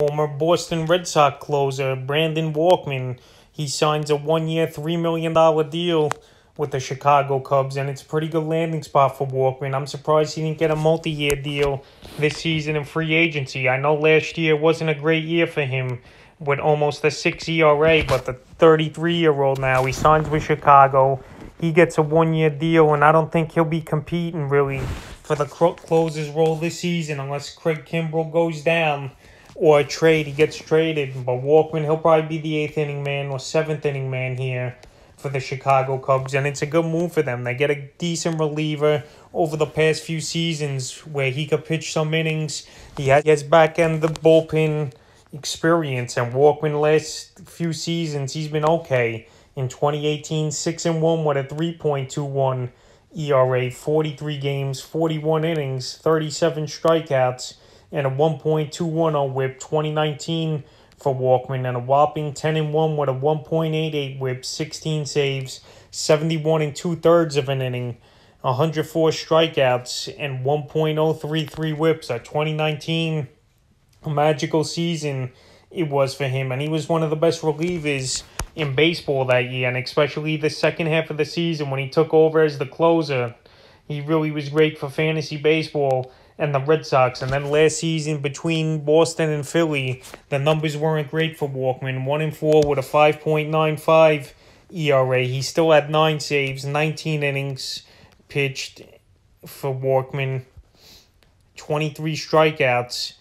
Former Boston Red Sox closer Brandon Workman, he signs a one-year, $3 million deal with the Chicago Cubs, and it's a pretty good landing spot for Workman. I'm surprised he didn't get a multi-year deal this season in free agency. I know last year wasn't a great year for him with almost a 6 ERA, but the 33-year-old now, he signs with Chicago. He gets a one-year deal, and I don't think he'll be competing really for the closer's role this season unless Craig Kimbrel goes down or a trade, he gets traded. But Workman, he'll probably be the eighth inning man or seventh inning man here for the Chicago Cubs, and it's a good move for them. They get a decent reliever over the past few seasons where he could pitch some innings. He has back end the bullpen experience, and Workman last few seasons he's been okay. In 2018, six and one with a 3.21 ERA, 43 games, 41 innings, 37 strikeouts and a 1.21 on whip 2019 for Workman and a whopping 10 and 1 with a 1.88 whip, 16 saves, 71 and two thirds of an inning, 104 strikeouts, and 1.033 whips. A 2019 magical season it was for him, and he was one of the best relievers in baseball that year, and especially the second half of the season when he took over as the closer. He really was great for fantasy baseball and the Red Sox. And then last season between Boston and Philly, the numbers weren't great for Workman. One and four with a five point nine five ERA. He still had nine saves, nineteen innings pitched for Workman, twenty three strikeouts,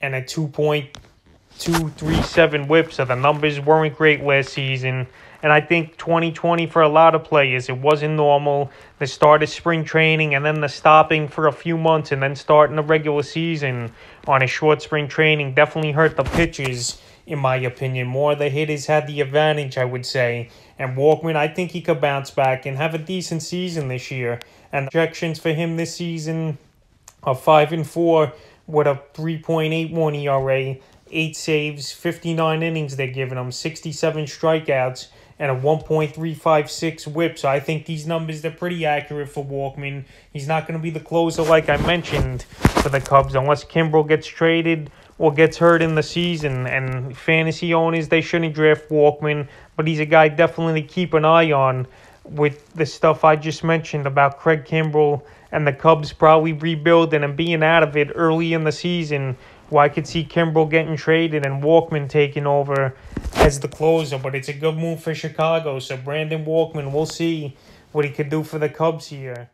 and a two point two three seven whip. So the numbers weren't great last season. And I think 2020 for a lot of players, it wasn't normal. The start of spring training and then the stopping for a few months and then starting the regular season on a short spring training definitely hurt the pitchers, in my opinion. More the hitters had the advantage, I would say. And Workman, I think he could bounce back and have a decent season this year. And projections for him this season are 5 and 4 with a 3.81 ERA, 8 saves, 59 innings they're giving him, 67 strikeouts and a 1.356 whip. So I think these numbers they're pretty accurate for Workman. He's not going to be the closer like I mentioned for the Cubs unless Kimbrel gets traded or gets hurt in the season. And fantasy owners they shouldn't draft Workman, but he's a guy definitely to keep an eye on with the stuff I just mentioned about Craig Kimbrel and the Cubs probably rebuilding and being out of it early in the season. Well, I could see Kimbrel getting traded and Workman taking over as the closer, but it's a good move for Chicago. So Brandon Workman, we'll see what he could do for the Cubs here.